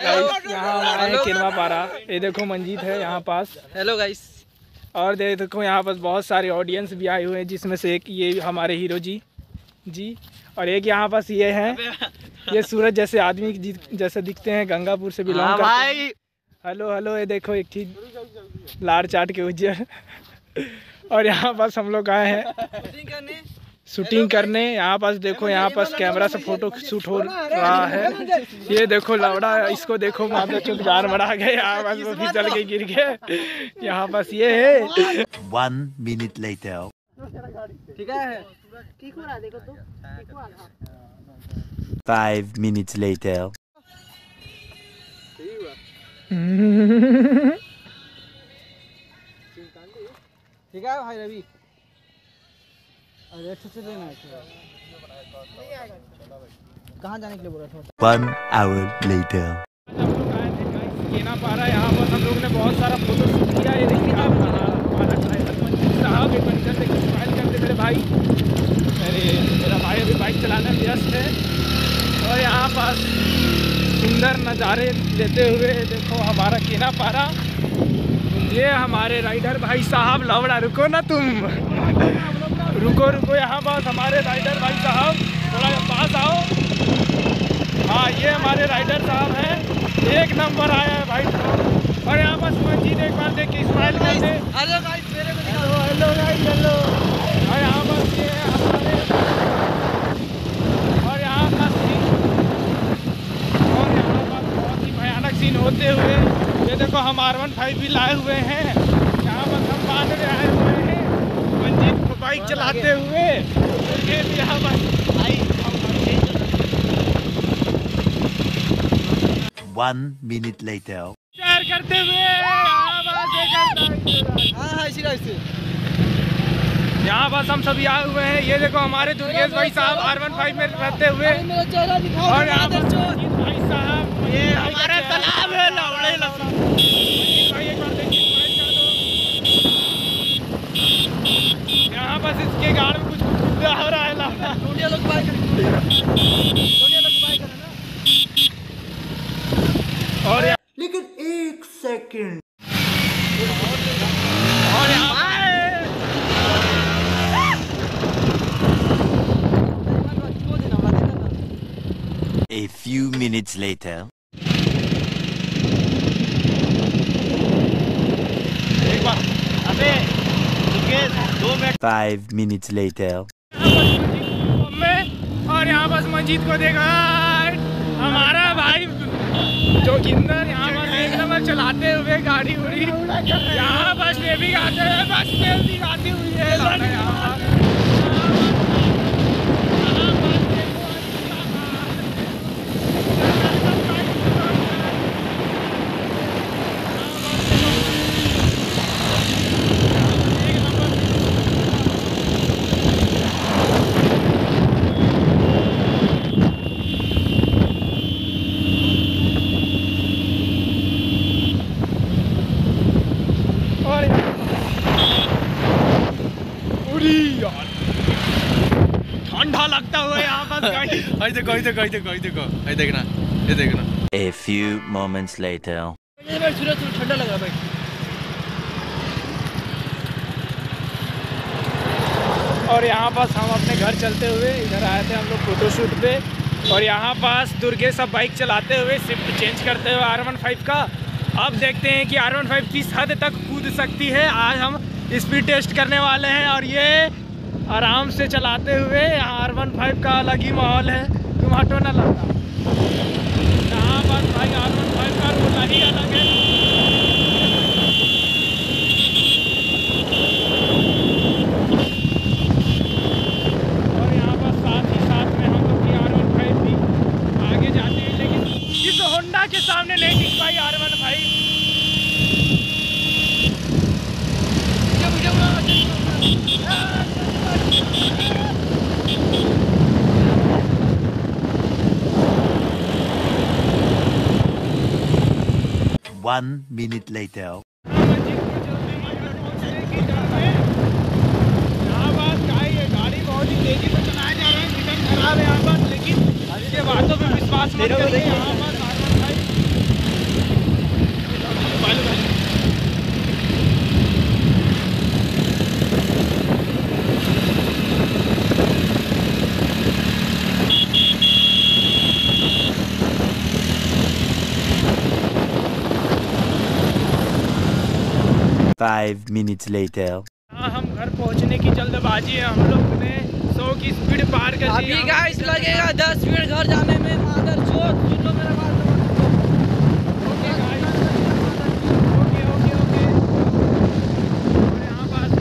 यहाँ आए हैं किनवा पारा। ये देखो मंजीत है यहाँ पास। हेलो गाइस और देखो यहाँ पास बहुत सारे ऑडियंस भी आए हुए हैं जिसमें से एक ये हमारे हीरो जी। जी और एक यहाँ पास ये हैं। ये सूरज जैसे आदमी जैसे दिखते हैं गंगापुर से बिलोंग करते हैं। हेलो हेलो ये देखो एक चीज़ लाड़ चाट के उज्जर और यहाँ पास हम लोग आए हैं। शूटिंग करने यहाँ पास देखो यहाँ पास कैमरा से फ़ोटो शूट हो रहा है। ये देखो लवड़ा इसको देखो वहाँ पे चुप जान बढ़ा गए यहाँ पास वो फिसल के गिर गए यहाँ पास ये है। One minute later. ठीक है? ठीक हो रहा देखो तो Five minutes later. ठीक है भाई रवि? अरे अच्छे से लेना है कहाँ जाने के लिए बोल रहा था? One hour later. केना पारा यहाँ पर हम लोग ने बहुत सारा फ़ोटो शूट किया। ये देखिए आप हमारा ड्राइवर मंजीत साहब देखिए स्माइल करते मेरे भाई। अरे मेरा भाई अभी बाइक चलाने में व्यस्त है। और यहाँ पास सुंदर नज़ारे लेते हुए देखो हमारा केना पारा। ये हमारे राइडर भाई साहब लवड़ा रुको ना तुम। रुको रुको यहाँ पास हमारे राइडर भाई साहब थोड़ा पास आओ। हाँ ये हमारे राइडर साहब हैं। एक नंबर आया है भाई साहब। और यहाँ पास मंजीत एक बार देख के स्माइल कर दे हेलो गाइस मेरे को हेलो हेलो गाइस हेलो और यहाँ ये है हमारे और यहाँ पास ये- और यहाँ पास बहुत ही भयानक सीन होते हुए ये देखो हम आर वन फाइव भी लाए हुए हैं। यहाँ पास हम में आए हैं। को बाइक चलाते हुए ये यहाँ पास One minute later. शेयर करते हुए यहाँ है। हाँ यहाँ बस हम सभी आए हुए हैं। ये देखो हमारे दुर्गेश भाई साहब आर वन फाइव में रहते हुए। और यहाँ भाई साहब ये हमारा तालाब है लवड़े भाई एक बार देखिए smile कर दो। यहाँ बस इसके गाड़ में कुछ हो रहा है टोटिया लोग बाय करें टोटिया लोग बाय करें और लेकिन एक सेकंड। और यहाँ A few minutes later. एक बार। अबे Five minutes later. और यहाँ बस मस्जिद को देखा। हमारा भाई जो गिंदर यहाँ बस एक नंबर चलाते हुए गाड़ी उड़ी। यहाँ बस ये भी गाते हैं, बस में भी गाती हुई है बस देखो, एक नंबर और पूरी यार ठंडा लगता हुआ यहाँ पर गाड़ी। आई देखो आई देखो आई देखो आई देखो देखना ये देखना। A few moments later. ये भाई सूरज ठंडा लग रहा भाई। और यहाँ पास हम अपने घर चलते हुए इधर आए थे हम लोग फोटोशूट पे। और यहाँ पास दुर्गे सब बाइक चलाते हुए शिफ्ट चेंज करते हुए आर वन फाइव का। अब देखते हैं कि आर वन फाइव किस हद तक कूद सकती है। आज हम स्पीड टेस्ट करने वाले हैं और ये आराम से चलाते हुए यहाँ आर वन फाइव का अलग ही माहौल है। तुम हटो ना लगा यहाँ पास भाई आर वन फाइव का रोला ही अलग है और यहाँ पर साथ ही साथ में हम लोग की आर वन फाइव भी आगे जाते हैं लेकिन इस होंडा के सामने नहीं दिख पाई R one five One minute later. गाड़ी बहुत ही तेज़ी से चलाया जा रहा है है लेकिन बातों में विश्वास मत करिए यहाँ पास R one five Five minutes later. हाँ हम घर पहुँचने की जल्दबाजी है हम लोग ने सौ की स्पीड पार कर दी अभी गाइस लगेगा दस मिनट घर जाने में मादर चोट सुन लो मेरा बात okay guys okay okay okay और यहाँ पास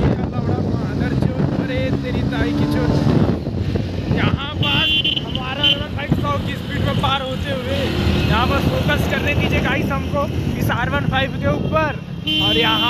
ये लौड़ा मादर चोट अरे तेरी ताई की चोट यहाँ पास हमारा लगभग सौ की स्पीड में पार होते हुए यहाँ पर फोकस करने दीजिए गाइस हमको इस आर वन फाइव के ऊपर और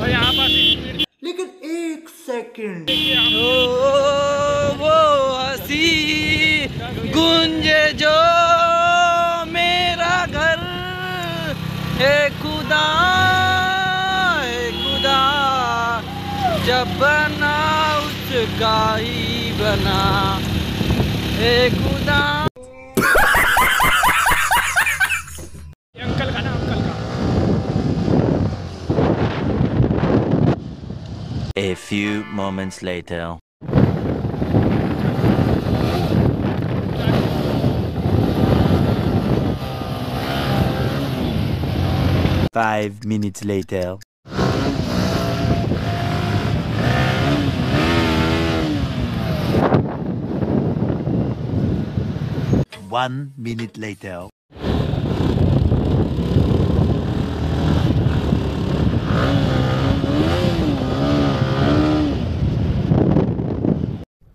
और यहाँ पास स्पीड लेकिन एक सेकंड। वो हँसी गुंजे जो मेरा घर। है खुदा है खुदा जब बना उसका ही बना है खुदा ये अंकल का ना अंकल का A few moments later. Five minutes later. One minute later.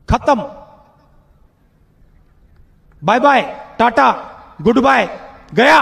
खत्म bye bye tata good bye गया